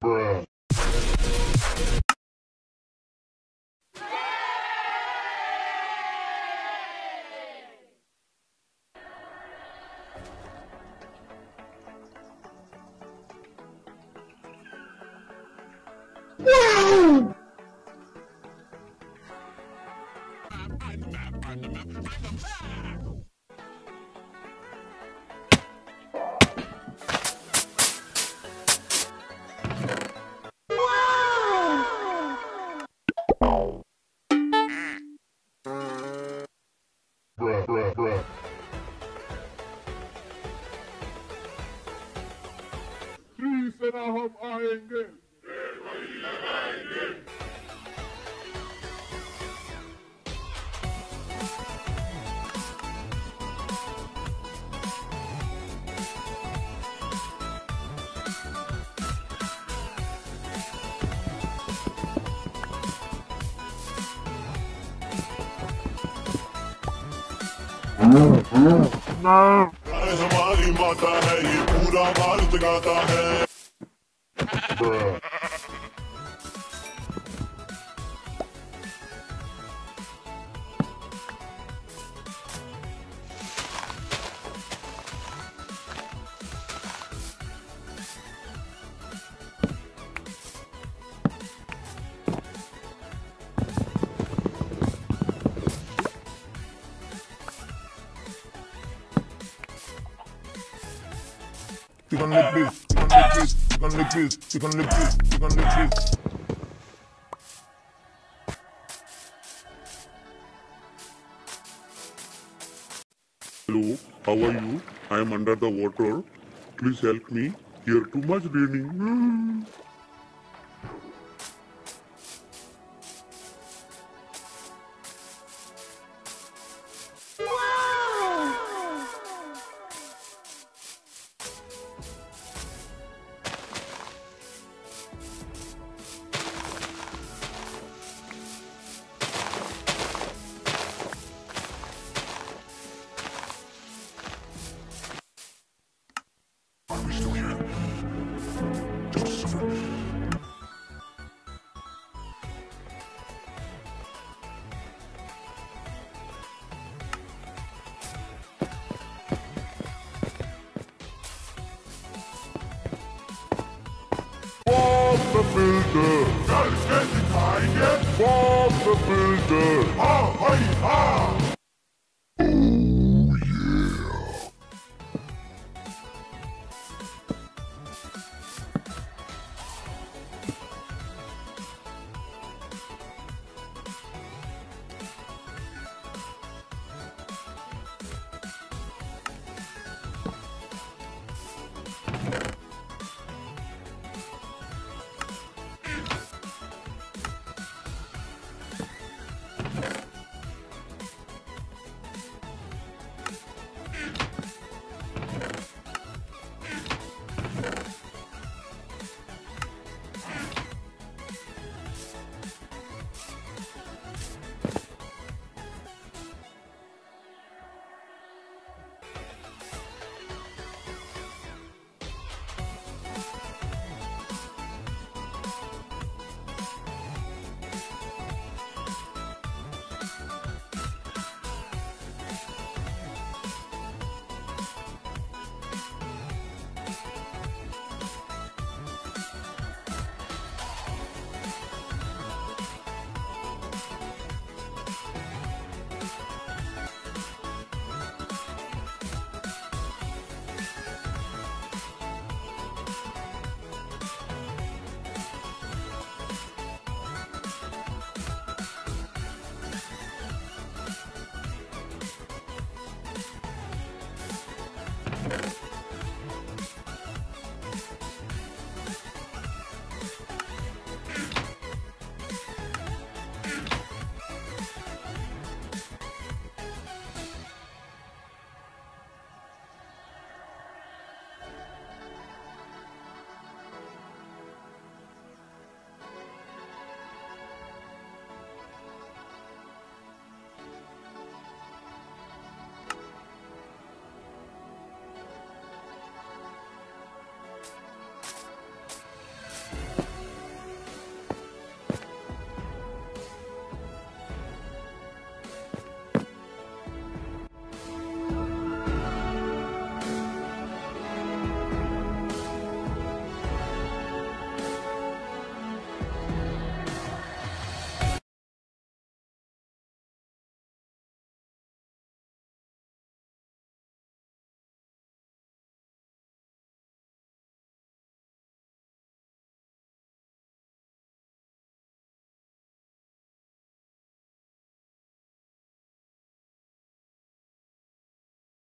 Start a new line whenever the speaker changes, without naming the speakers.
Bruh. Bruh, सेना हम आएँगे
हमारी माता है ये पूरा भारत गाता है
bruh.
You gonna make beef? Hello, how are you? I am under the water. Please help me. Here too much raining. Hmm. The Builder! Bob the Builder!